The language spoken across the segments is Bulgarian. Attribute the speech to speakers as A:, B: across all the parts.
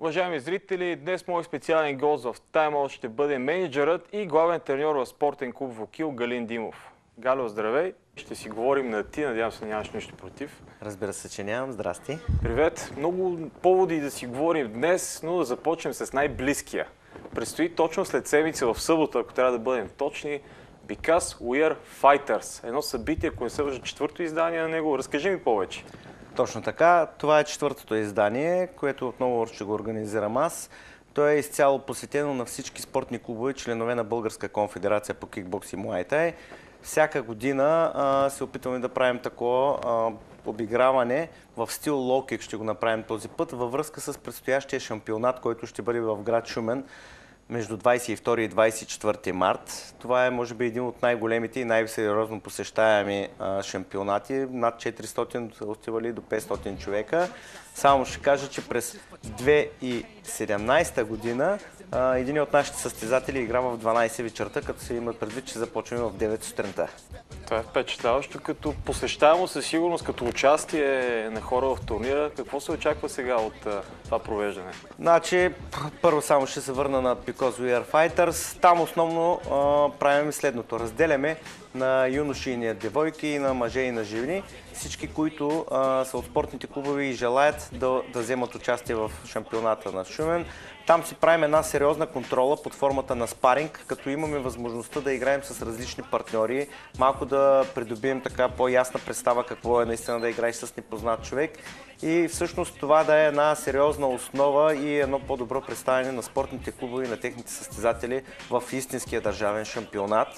A: Уважаеми зрители, днес мой специален гост в Таймол ще бъде менеджерът и главен треньор в спортен клуб Вокил Галин Димов. Галио, здравей! Ще си говорим на ти, надявам се нямаш нищо против.
B: Разбира се, че нямам. Здрасти.
A: Привет! Много поводи да си говорим днес, но да започнем с най-близкия. Предстои точно след седмица в събота, ако трябва да бъдем точни, Because We Are Fighters. Едно събитие, ако не се четвърто издание на него. Разкажи ми повече.
B: Точно така. Това е четвъртото издание, което отново ще го организирам аз. То е изцяло посетено на всички спортни клубове, членове на Българска конфедерация по кикбокс и муайтай. Всяка година а, се опитваме да правим такова а, обиграване в стил лоу-кик ще го направим този път във връзка с предстоящия шампионат, който ще бъде в град Шумен между 22 и 24 март. Това е, може би, един от най-големите и най-сериозно посещаеми а, шампионати. Над 400 отивали до 500 човека. Само ще кажа, че през 2017 година един от нашите състезатели играва в 12 вечерта, като се има предвид, че започваме в 9 сутринта.
A: Това е впечатляващо, като посещаемо със сигурност, като участие на хора в турнира. Какво се очаква сега от а, това провеждане?
B: Значи, първо само ще се върна на Because We Are Fighters. Там основно а, правим следното. Разделяме на юноши и на девойки, на мъже и на жени. Всички, които а, са от спортните клубове и желаят да, да вземат участие в шампионата на Шумен. Там си правим една сериозна контрола под формата на спаринг, като имаме възможността да играем с различни партньори, малко да придобием така по-ясна представа какво е наистина да играеш с непознат човек и всъщност това да е една сериозна основа и едно по-добро представяне на спортните клубове и на техните състезатели в истинския държавен шампионат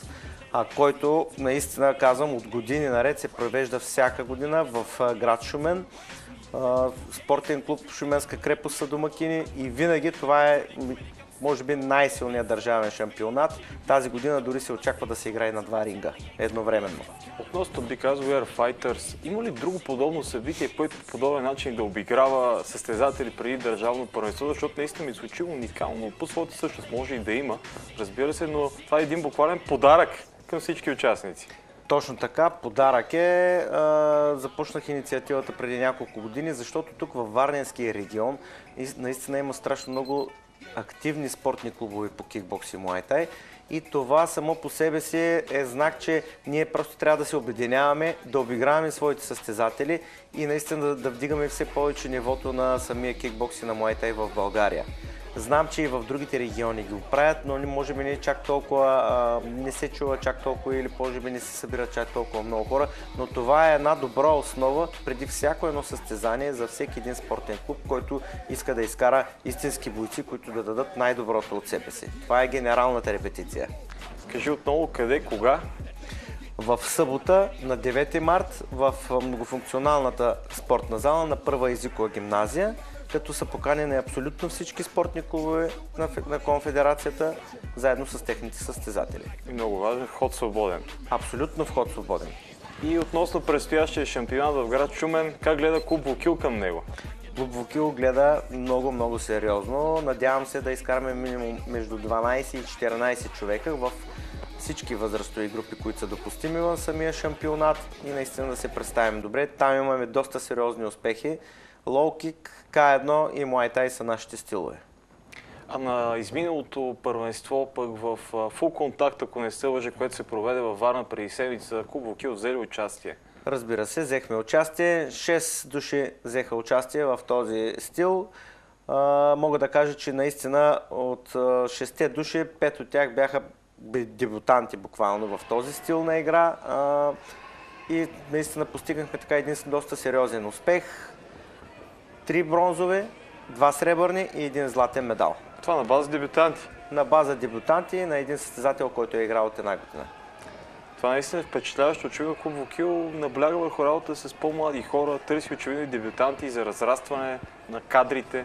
B: а, който наистина, казвам, от години наред се провежда всяка година в град Шумен. Спортен клуб Шуменска крепост са домакини и винаги това е може би най-силният държавен шампионат. Тази година дори се очаква да се играе на два ринга едновременно.
A: Относно Because We Are Fighters, има ли друго подобно събитие, което по подобен начин да обиграва състезатели преди държавно първенство, защото наистина ми звучи уникално. По своята същност може и да има, разбира се, но това е един буквален подарък към всички участници.
B: Точно така, подарък е. започнах инициативата преди няколко години, защото тук във Варненския регион наистина има страшно много активни спортни клубове по кикбокс и муайтай. И това само по себе си е знак, че ние просто трябва да се обединяваме, да обиграваме своите състезатели и наистина да, да вдигаме все повече нивото на самия кикбокс и на муайтай в България. Знам, че и в другите региони ги оправят, но може би не чак толкова, а, не се чува чак толкова или може би не се събират чак толкова много хора, но това е една добра основа преди всяко едно състезание за всеки един спортен клуб, който иска да изкара истински бойци, които да дадат най-доброто от себе си. Това е генералната репетиция.
A: Кажи отново къде, кога?
B: В събота на 9 март в многофункционалната спортна зала на първа езикова гимназия като са поканени абсолютно всички спортни клубове на, на конфедерацията, заедно с техните състезатели.
A: И много важен, вход свободен.
B: Абсолютно вход свободен.
A: И относно предстоящия шампионат в град Шумен, как гледа клуб Вокил към него?
B: Клуб Вокил гледа много, много сериозно. Надявам се да изкараме минимум между 12 и 14 човека в всички възрастови групи, които са допустими в самия шампионат и наистина да се представим добре. Там имаме доста сериозни успехи лоу-кик, К1 и Muay са нашите стилове.
A: А на изминалото първенство пък в фул контакт, ако не се лъжа, което се проведе във Варна преди седмица, Куб Вокил взели участие.
B: Разбира се, взехме участие. Шест души взеха участие в този стил. мога да кажа, че наистина от шесте души, пет от тях бяха дебютанти буквално в този стил на игра. и наистина постигнахме така един доста сериозен успех три бронзови, два сребърни и един златен медал.
A: Това на база дебютанти?
B: На база дебютанти на един състезател, който е играл от една година.
A: Това наистина е впечатляващо. Човек Клуб Вокил набляга върху работа с по-млади хора, търси очевидно и дебютанти за разрастване на кадрите.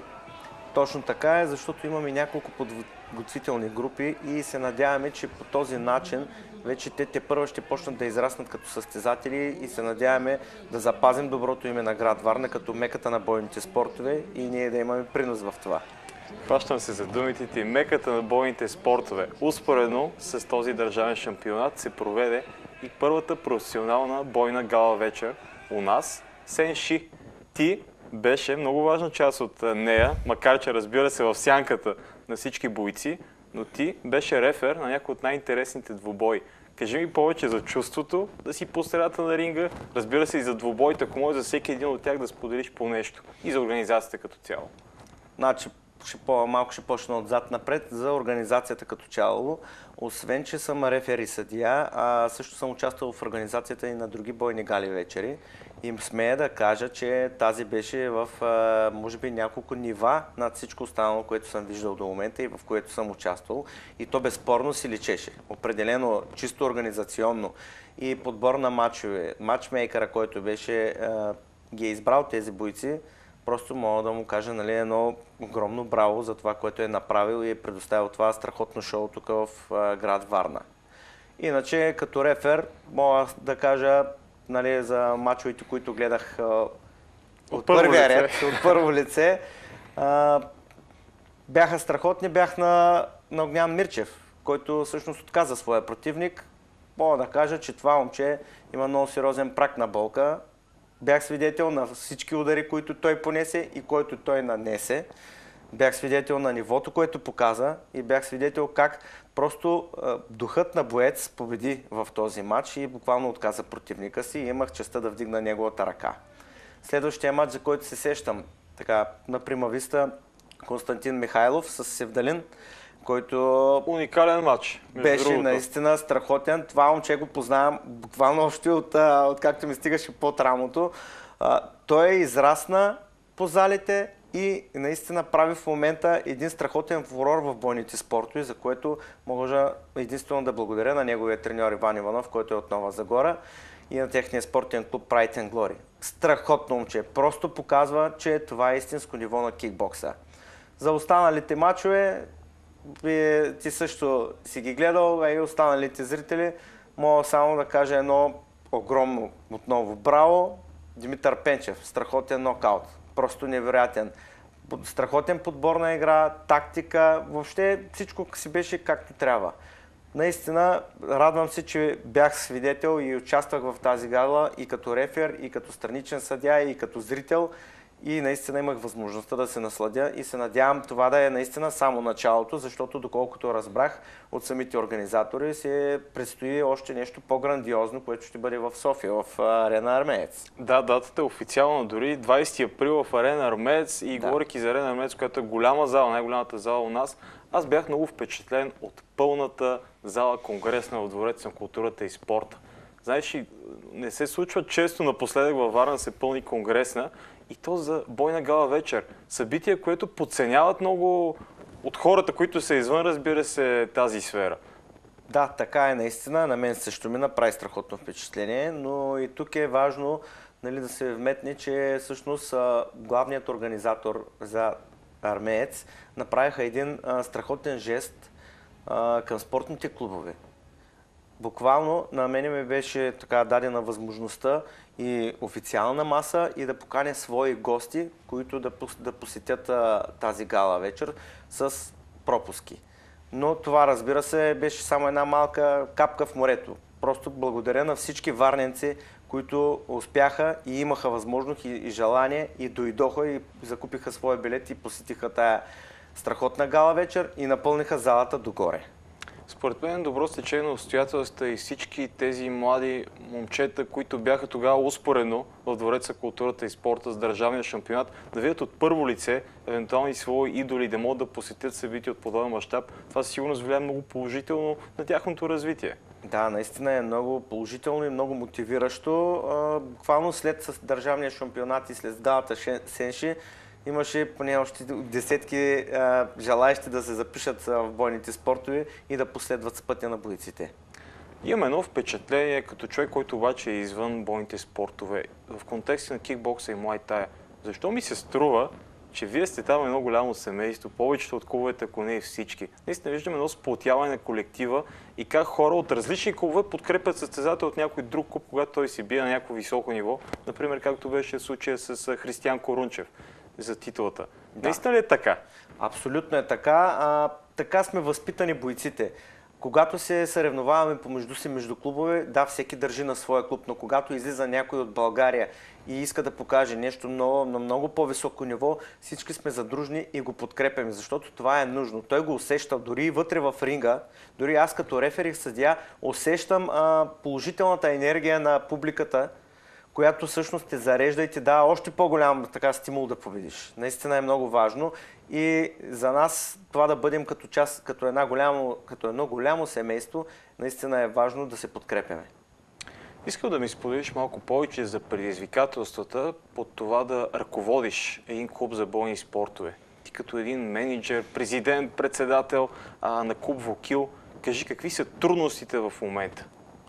B: Точно така е, защото имаме няколко подготвителни групи и се надяваме, че по този начин вече те те първо ще почнат да израснат като състезатели и се надяваме да запазим доброто име на град Варна като меката на бойните спортове и ние да имаме принос в това.
A: Хващам се за думите ти. Меката на бойните спортове. Успоредно с този държавен шампионат се проведе и първата професионална бойна гала вечер у нас. Сенши, ти беше много важна част от нея, макар че разбира се в сянката на всички бойци, но ти беше рефер на някои от най-интересните двубои. Кажи ми повече за чувството да си по средата на ринга, разбира се и за двубоите, ако може за всеки един от тях да споделиш по нещо и за организацията като цяло.
B: Значи, ще по, малко ще почна отзад напред за организацията като цяло. Освен, че съм рефер и съдия, а също съм участвал в организацията и на други бойни гали вечери. И смея да кажа, че тази беше в, може би, няколко нива над всичко останало, което съм виждал до момента и в което съм участвал. И то безспорно си личеше. Определено, чисто организационно. И подбор на матчове. Матчмейкъра, който беше, ги е избрал тези бойци, просто мога да му кажа нали, едно огромно браво за това, което е направил и е предоставил това страхотно шоу тук в град Варна. Иначе, като рефер, мога да кажа нали, за мачовете, които гледах от, от първия лице. ред, от първо лице. А, бяха страхотни, бях на, на Огнян Мирчев, който всъщност отказа своя противник. Мога да кажа, че това момче има много сериозен прак на болка. Бях свидетел на всички удари, които той понесе и който той нанесе. Бях свидетел на нивото, което показа и бях свидетел как просто духът на боец победи в този матч и буквално отказа противника си и имах честа да вдигна неговата ръка. Следващия матч, за който се сещам, така, на примависта Константин Михайлов с Севдалин, който...
A: Уникален матч.
B: Беше другото. наистина страхотен. Това момче го познавам буквално още от, от както ми стигаше под рамото. Той е израсна по залите и наистина прави в момента един страхотен фурор в бойните спортове, за което мога единствено да благодаря на неговия треньор Иван Иванов, който е от Нова Загора и на техния спортен клуб Pride and Glory. Страхотно момче. Просто показва, че това е истинско ниво на кикбокса. За останалите матчове ти също си ги гледал, а и останалите зрители, мога само да кажа едно огромно отново браво. Димитър Пенчев, страхотен нокаут, просто невероятен. Страхотен подбор на игра, тактика, въобще всичко си беше както трябва. Наистина, радвам се, че бях свидетел и участвах в тази гала и като рефер, и като страничен съдя, и като зрител и наистина имах възможността да се насладя и се надявам това да е наистина само началото, защото доколкото разбрах от самите организатори се предстои още нещо по-грандиозно, което ще бъде в София, в Арена Армеец.
A: Да, датата е официална дори 20 април в Арена Армеец и да. говоряки за Арена Армеец, която е голяма зала, най-голямата зала у нас, аз бях много впечатлен от пълната зала конгресна в Дворец на културата и спорта. Знаеш, не се случва често напоследък във Варна се пълни конгресна и то за бойна гала вечер. Събитие, което подценяват много от хората, които са извън, разбира се, тази сфера.
B: Да, така е наистина. На мен също ми направи страхотно впечатление, но и тук е важно нали, да се вметне, че всъщност главният организатор за Армеец направиха един а, страхотен жест а, към спортните клубове буквално на мене ми беше така дадена възможността и официална маса и да поканя свои гости, които да, да посетят а, тази гала вечер с пропуски. Но това, разбира се, беше само една малка капка в морето. Просто благодаря на всички варненци, които успяха и имаха възможност и, и желание и дойдоха и закупиха своя билет и посетиха тая страхотна гала вечер и напълниха залата догоре.
A: Според мен добро стечение на обстоятелствата и всички тези млади момчета, които бяха тогава успоредно в Двореца културата и спорта с държавния шампионат, да видят от първо лице евентуални свои идоли, да могат да посетят събития от подобен мащаб, това със сигурност влияе много положително на тяхното развитие.
B: Да, наистина е много положително и много мотивиращо. Буквално след държавния шампионат и след сдалата Сенши, имаше поне още десетки а, желаящи да се запишат в бойните спортове и да последват с пътя на бойците.
A: Имам едно впечатление като човек, който обаче е извън бойните спортове, в контекста на кикбокса и муайтая. Защо ми се струва, че вие сте там едно голямо семейство, повечето от клубовете, ако не и всички. Наистина виждаме едно сплотяване на колектива и как хора от различни клубове подкрепят състезател от някой друг клуб, когато той си бие на някакво високо ниво. Например, както беше случая с Християн Корунчев за титулата. Да. Наистина ли е така?
B: Абсолютно е така. А, така сме възпитани бойците. Когато се съревноваваме помежду си между клубове, да, всеки държи на своя клуб, но когато излиза някой от България и иска да покаже нещо много, на много по-високо ниво, всички сме задружни и го подкрепяме, защото това е нужно. Той го усеща дори и вътре в ринга, дори аз като рефери съдия усещам а, положителната енергия на публиката, която всъщност те зарежда и ти дава още по-голям така стимул да победиш. Наистина е много важно и за нас това да бъдем като част, като, една голямо, като едно голямо семейство, наистина е важно да се подкрепяме.
A: Искам да ми споделиш малко повече за предизвикателствата под това да ръководиш един клуб за бойни спортове. Ти като един менеджер, президент, председател а, на клуб Вокил, кажи какви са трудностите в момента?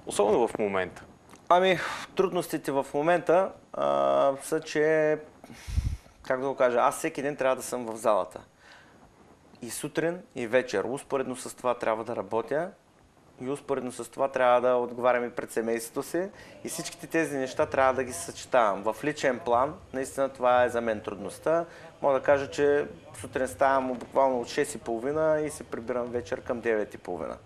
A: Особено в момента.
B: Ами, трудностите в момента а, са, че, как да го кажа, аз всеки ден трябва да съм в залата. И сутрин, и вечер. Успоредно с това трябва да работя. И успоредно с това трябва да отговарям и пред семейството си. И всичките тези неща трябва да ги съчетавам. В личен план, наистина това е за мен трудността. Мога да кажа, че сутрин ставам буквално от 6.30 и се прибирам вечер към 9.30.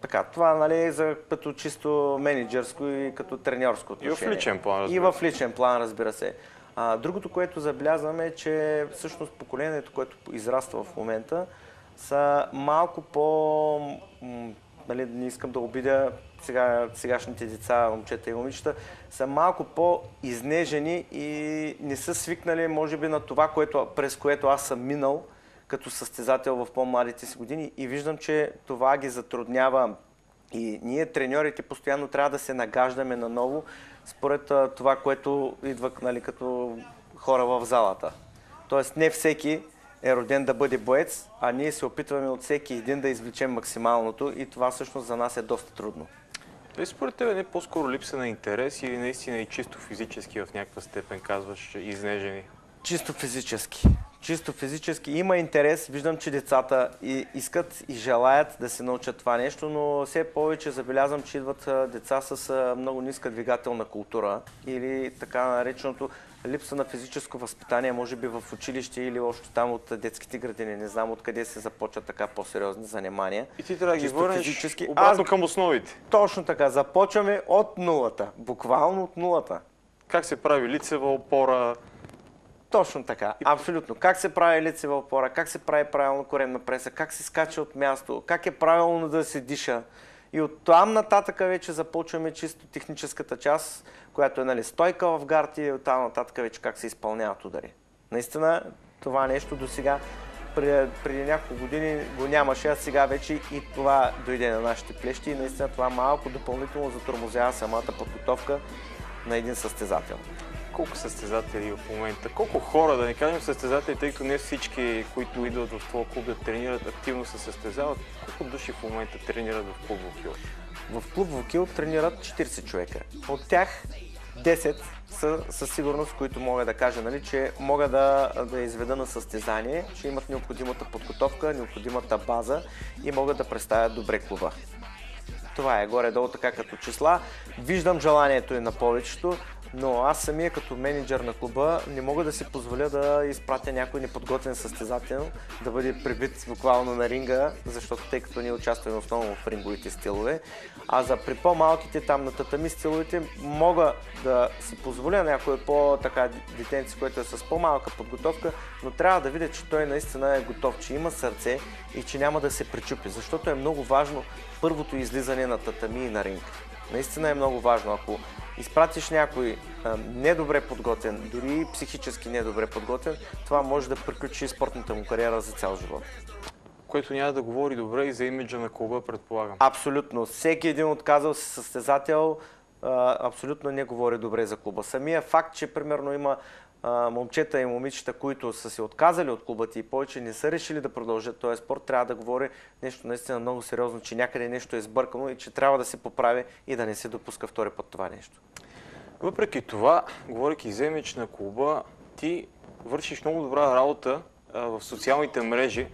B: Така, това нали, за като чисто менеджерско и като треньорско отношение.
A: И в личен план, разбира
B: И в личен план, разбира се. А, другото, което забелязваме е, че всъщност поколението, което израства в момента, са малко по... Нали, не искам да обидя сега, сегашните деца, момчета и момичета, са малко по-изнежени и не са свикнали, може би, на това, което, през което аз съм минал като състезател в по-младите си години и виждам, че това ги затруднява. И ние, треньорите, постоянно трябва да се нагаждаме наново според това, което идва нали, като хора в залата. Тоест не всеки е роден да бъде боец, а ние се опитваме от всеки един да извлечем максималното и това всъщност за нас е доста трудно.
A: Дали според тебе не е по-скоро липса на интерес или наистина и чисто физически в някаква степен казваш изнежени?
B: Чисто физически чисто физически има интерес. Виждам, че децата и искат и желаят да се научат това нещо, но все повече забелязвам, че идват деца с много ниска двигателна култура или така нареченото липса на физическо възпитание, може би в училище или още там от детските градини. Не знам откъде се започват така по-сериозни занимания.
A: И ти трябва да ги върнеш физически. обратно Аз... към основите.
B: Точно така. Започваме от нулата. Буквално от нулата.
A: Как се прави лицева опора,
B: точно така, абсолютно. Как се прави лицева опора, как се прави правилно коремна преса, как се скача от място, как е правилно да се диша. И от там нататък вече започваме чисто техническата част, която е нали, стойка в гарти и от там нататък вече как се изпълняват удари. Наистина това нещо до сега преди, преди няколко години го нямаше, а сега вече и това дойде на нашите плещи и наистина това малко допълнително затормозява самата подготовка на един състезател
A: колко състезатели в момента, колко хора, да не кажем състезатели, тъй като не всички, които идват в твоя клуб да тренират, активно се състезават, колко души в момента тренират в клуб Вокил?
B: В клуб Вокил тренират 40 човека. От тях 10 са със сигурност, които мога да кажа, нали, че мога да, да изведа на състезание, че имат необходимата подготовка, необходимата база и могат да представят добре клуба. Това е горе-долу така като числа. Виждам желанието и на повечето, но аз самия като менеджер на клуба не мога да си позволя да изпратя някой неподготвен състезател да бъде прибит буквално на ринга, защото тъй като ние участваме основно в ринговите стилове. А за при по-малките там на татами стиловете мога да си позволя някой по-така детенци, което е с по-малка подготовка, но трябва да видя, че той наистина е готов, че има сърце и че няма да се причупи, защото е много важно първото излизане на татами и на ринг. Наистина е много важно. Ако изпратиш някой а, недобре подготвен, дори психически недобре подготвен, това може да приключи спортната му кариера за цял живот.
A: Което няма да говори добре и за имиджа на клуба, предполагам.
B: Абсолютно. Всеки един отказал си състезател абсолютно не говори добре за клуба. Самия факт, че примерно има момчета и момичета, които са се отказали от клуба и повече не са решили да продължат този спорт, трябва да говори нещо наистина много сериозно, че някъде нещо е сбъркано и че трябва да се поправи и да не се допуска втори път това нещо.
A: Въпреки това, говоряки за имидж на клуба, ти вършиш много добра работа в социалните мрежи.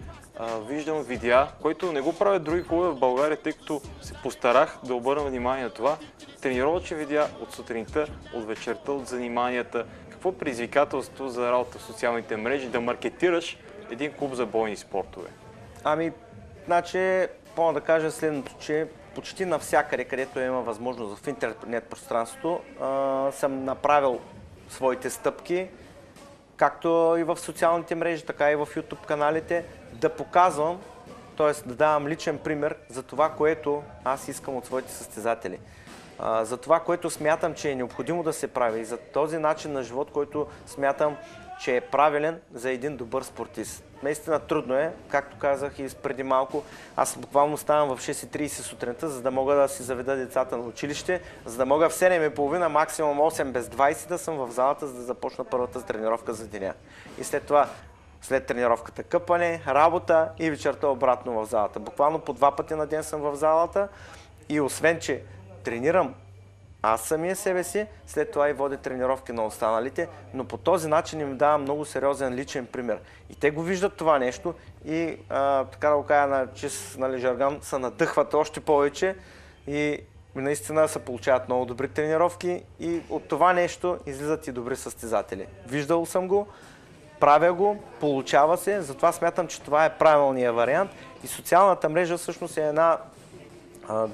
A: виждам видеа, които не го правят други клубове в България, тъй като се постарах да обърна внимание на това. Тренировъчни видеа от сутринта, от вечерта, от заниманията, какво предизвикателство за работа в социалните мрежи да маркетираш един клуб за бойни спортове?
B: Ами, значи, мога да кажа следното, че почти навсякъде, където има възможност в интернет пространството, съм направил своите стъпки, както и в социалните мрежи, така и в YouTube каналите, да показвам, т.е. да давам личен пример за това, което аз искам от своите състезатели. За това, което смятам, че е необходимо да се прави и за този начин на живот, който смятам, че е правилен за един добър спортист. Наистина трудно е, както казах и преди малко, аз буквално ставам в 6.30 сутринта, за да мога да си заведа децата на училище, за да мога в 7.30, максимум 8 без 20 да съм в залата, за да започна първата тренировка за деня. И след това след тренировката къпане, работа и вечерта обратно в залата. Буквално по два пъти на ден съм в залата и освен, че тренирам аз самия себе си, след това и водя тренировки на останалите, но по този начин им давам много сериозен личен пример. И те го виждат това нещо и а, така да го кажа на чист нали, жарган, се надъхват още повече и наистина се получават много добри тренировки и от това нещо излизат и добри състезатели. Виждал съм го, правя го, получава се, затова смятам, че това е правилният вариант и социалната мрежа всъщност е една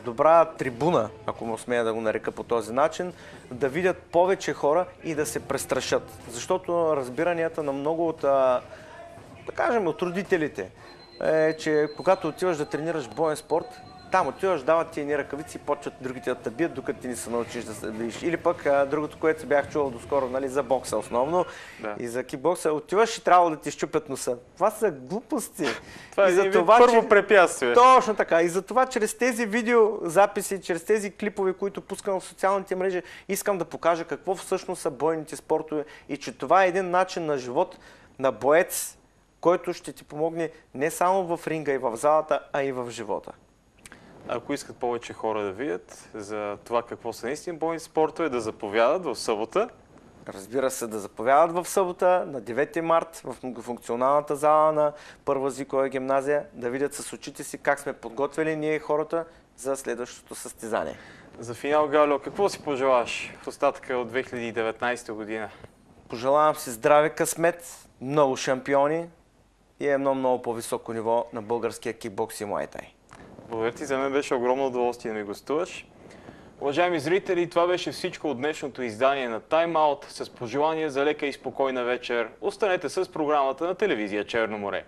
B: добра трибуна, ако смея да го нарека по този начин, да видят повече хора и да се престрашат. Защото разбиранията на много от, да кажем, от родителите е, че когато отиваш да тренираш боен спорт, там отиваш, дават ти едни ръкавици и почват другите да те бият, докато ти не се научиш да се видиш. Или пък а, другото, което бях чувал доскоро, нали, за бокса основно да. и за кикбокса, отиваш и трябва да ти щупят носа. Това са глупости.
A: Това е за това, първо че... препятствие.
B: Точно така. И за това чрез тези видеозаписи, чрез тези клипове, които пускам в социалните мрежи, искам да покажа какво всъщност са бойните спортове и че това е един начин на живот на боец, който ще ти помогне не само в ринга и в залата, а и в живота.
A: Ако искат повече хора да видят за това какво са наистина бойни спортове, да заповядат в събота.
B: Разбира се, да заповядат в събота на 9 март в функционалната зала на Първа Зикова гимназия, да видят с очите си как сме подготвили ние хората за следващото състезание.
A: За финал, Галио, какво си пожелаш в остатъка от 2019 година?
B: Пожелавам си здраве, късмет, много шампиони и едно много по-високо ниво на българския кикбокс и муайтай.
A: Благодаря ти, за мен беше огромно удоволствие да ми гостуваш. Уважаеми зрители, това беше всичко от днешното издание на Time Out с пожелание за лека и спокойна вечер. Останете с програмата на телевизия Черно море.